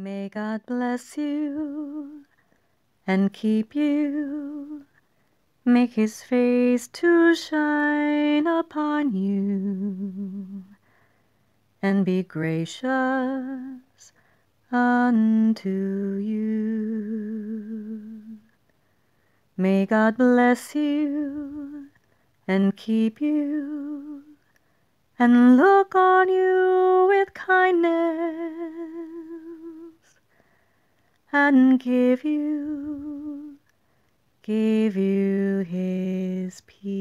May God bless you and keep you. Make his face to shine upon you and be gracious unto you. May God bless you and keep you and look on you with kindness and give you, give you his peace.